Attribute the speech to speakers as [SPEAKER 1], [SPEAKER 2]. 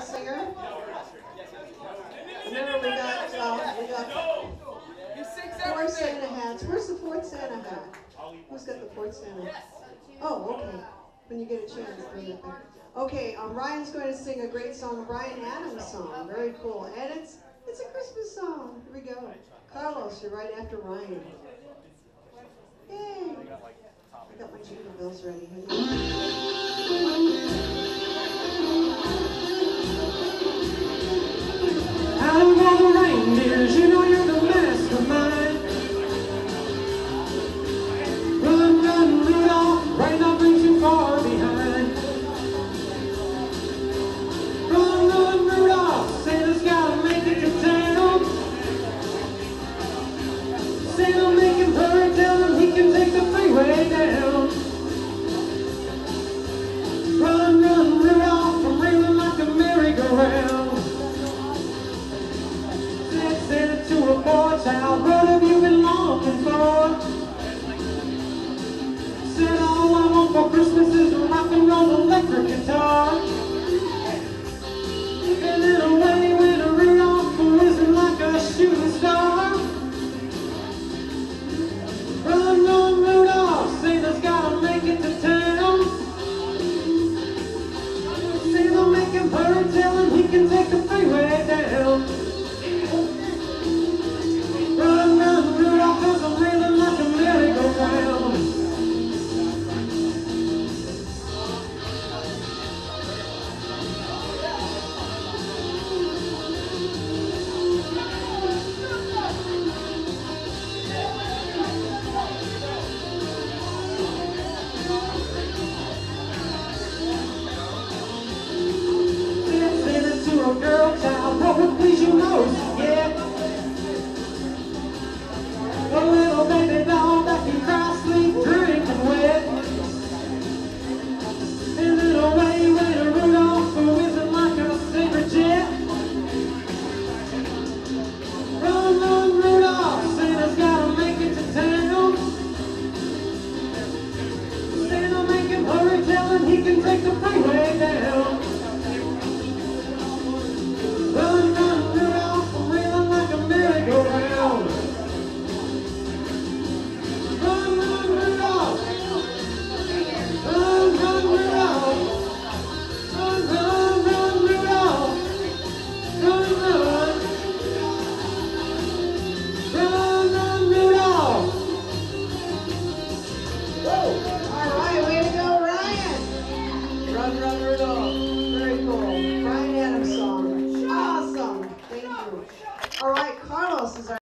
[SPEAKER 1] singer. Remember, we got, uh, we got four Santa hats. Where's the fourth Santa hat? Who's got the fourth Santa? Oh, okay. When you get a chance, bring it back. Okay, um, Ryan's going to sing a great song, a Bryan Adams song. Very cool. And it's it's a Christmas song. Here we go. Carlos, you're right after Ryan. Yay! I got my jingle bells ready.
[SPEAKER 2] Out A little baby doll that can cry, sleep, drink, and wet. And then away went a Rudolph, whizzing like a saber jet. Run, run, Rudolph, Santa's gotta make it to town. Santa make him hurry, tell him he can take the freeway down.